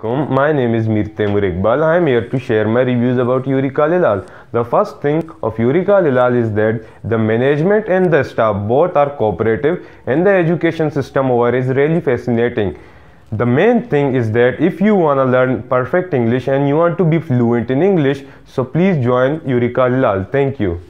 Assalamualaikum. My name is Mir Taimoor Iqbal. I am here to share my reviews about Eureka Al Hilal. The first thing of Eureka Al Hilal is that the management and the staff both are cooperative and the education system over is really fascinating. The main thing is that if you want to learn perfect English and you want to be fluent in English, so please join Eureka Al Hilal. Thank you.